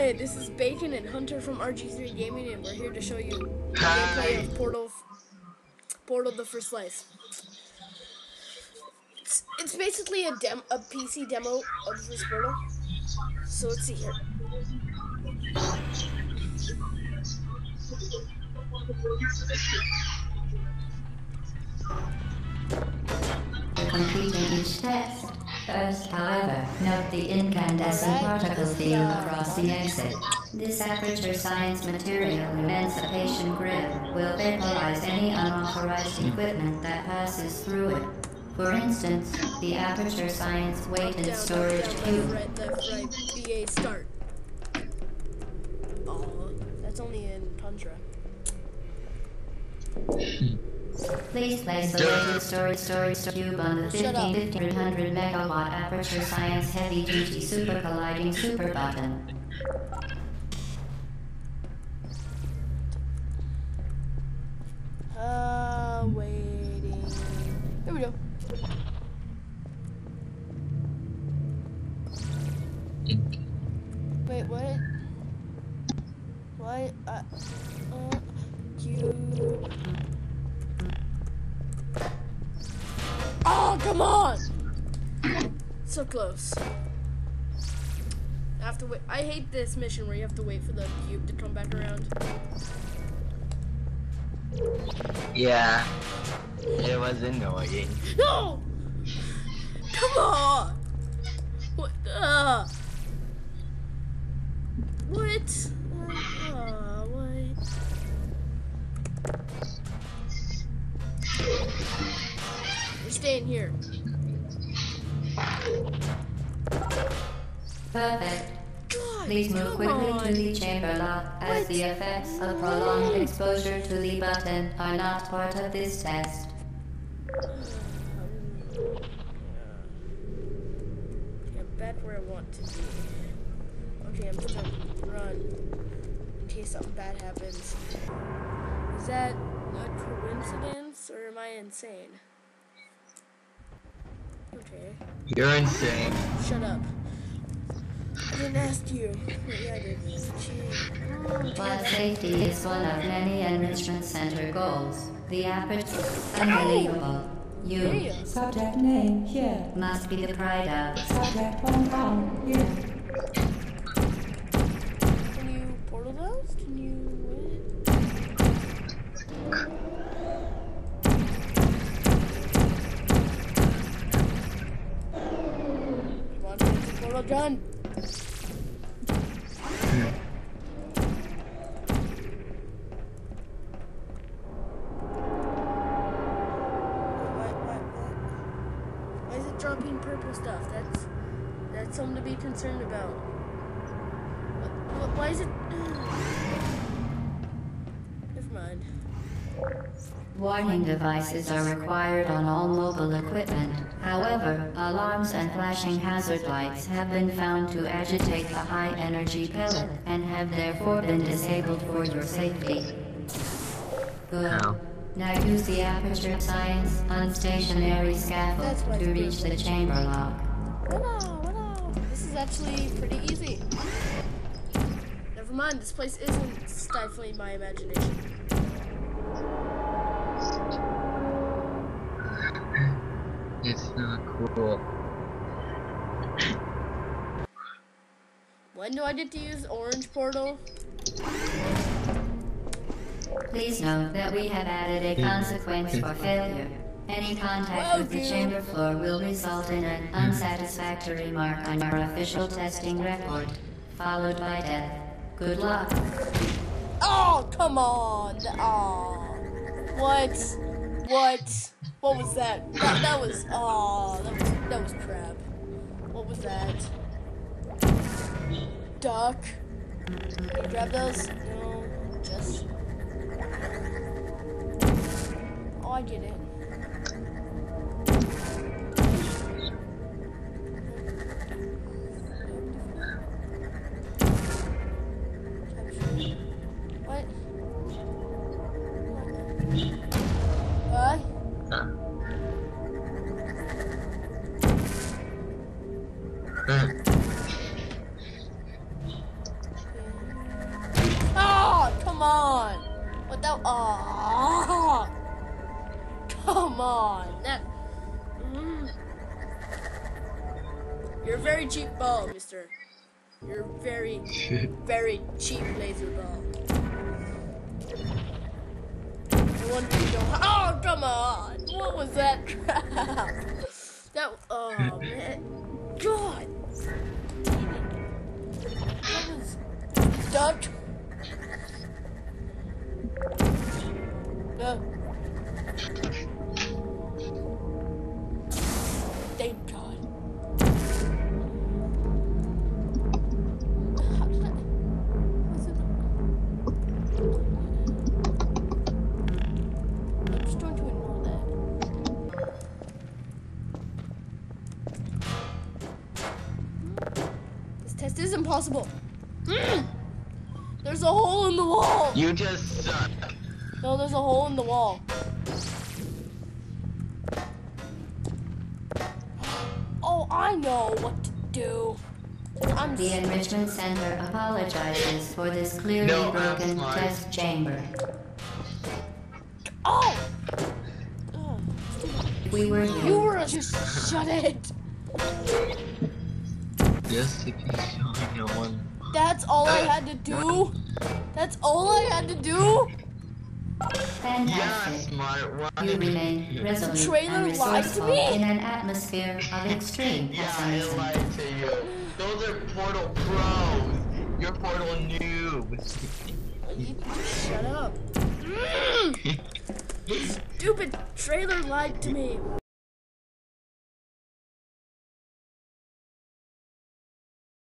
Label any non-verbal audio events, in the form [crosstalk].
Hi, this is Bacon and Hunter from RG3 Gaming, and we're here to show you gameplay of Portal, Portal: The First Slice. It's, it's basically a dem a PC demo of this Portal. So let's see here. completing each test. First, however, note the incandescent Alright. particle field across the exit. This aperture science material emancipation grid will vaporize any unauthorized equipment that passes through it. For instance, the aperture science weighted Down, storage down, cube. right, left, right. BA start. Oh, that's only in Contra. Hmm. Please place the Duh. weighted storage storage cube on the Shut up. 1500 megawatt aperture science heavy duty super colliding super button. Uh, waiting. Here we go. Wait, what? What? Uh, uh, you. Come on! So close. I have to wait. I hate this mission where you have to wait for the cube to come back around. Yeah. It was annoying. No! Come on! What? Uh, what? Staying here. Perfect. God, Please move quickly on. to the chamber lock, as the effects of prolonged exposure to the button are not part of this test. Okay, I'm back where I want to be. Okay, I'm just gonna run in case something bad happens. Is that a coincidence or am I insane? Okay, You're insane. shut up. I didn't ask you. Wait, yeah, I did. Gee. While safety is one of many enrichment center goals, the aperture is unbelievable. You Yeah. Subject name here. must be the pride of. Subject hometown here. Oh, that's something to be concerned about. Why is it? Warning devices are required on all mobile equipment. However, alarms and flashing hazard lights have been found to agitate the high energy pellet and have therefore been disabled for your safety. Good. Now use the aperture science unstationary That's scaffold to reach the chamber lock. Wow, wow. This is actually pretty easy. Never mind, this place isn't stifling my imagination. [sighs] It's not cool. When do I get to use orange portal? Please note that we have added a consequence for failure. Any contact oh, with the chamber floor will result in an unsatisfactory mark on your official testing record, followed by death. Good luck. Oh, come on. Oh. What? What? What was that? That, that was, oh, that was, that was crap. What was that? Duck. Can you grab those? No, just. Oh, I get it. That. Oh, [laughs] come on. That. Mm. You're a very cheap ball, Mister. You're very, [laughs] very cheap laser ball. No wonder you don't. Oh, come on! What was that [laughs] crap? That. Oh man. God. That was. Duck. Thank God. I'm just going to ignore that. This test is impossible. Mm. [clears throat] There's a hole in the wall. You just suck. No, there's a hole in the wall. Oh, I know what to do. I'm The Enrichment Center apologizes for this clearly No, broken test chamber. Oh! Ugh. We were You you, were just shut it. Just to be sure no one. That's all I had to do. That's all I had to do. Yeah, fantastic. smart one. You remain resolute trailer and lied to resourceful me. in an atmosphere of extreme [laughs] Yeah, I lied to you. Those are Portal pros. You're Portal noobs. You just shut up. [laughs] Stupid trailer lied to me.